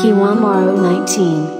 Kiwamaro 19